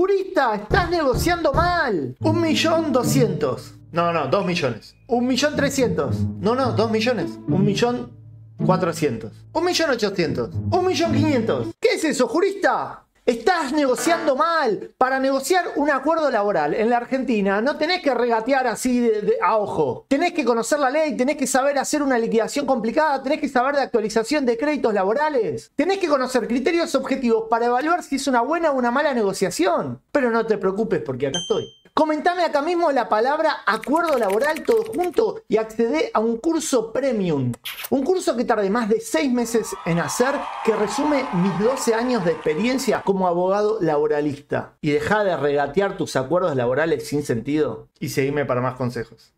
Jurista, estás negociando mal. Un millón doscientos. No, no, dos millones. Un millón trescientos. No, no, dos millones. Un millón cuatrocientos. Un millón ochocientos. Un millón quinientos. ¿Qué es eso, jurista? Estás negociando mal. Para negociar un acuerdo laboral en la Argentina no tenés que regatear así de, a ojo. Tenés que conocer la ley, tenés que saber hacer una liquidación complicada, tenés que saber de actualización de créditos laborales. Tenés que conocer criterios objetivos para evaluar si es una buena o una mala negociación. Pero no te preocupes porque acá estoy. Comentame acá mismo la palabra acuerdo laboral todo junto y accede a un curso premium. Un curso que tardé más de 6 meses en hacer que resume mis 12 años de experiencia como abogado laboralista. Y deja de regatear tus acuerdos laborales sin sentido y seguime para más consejos.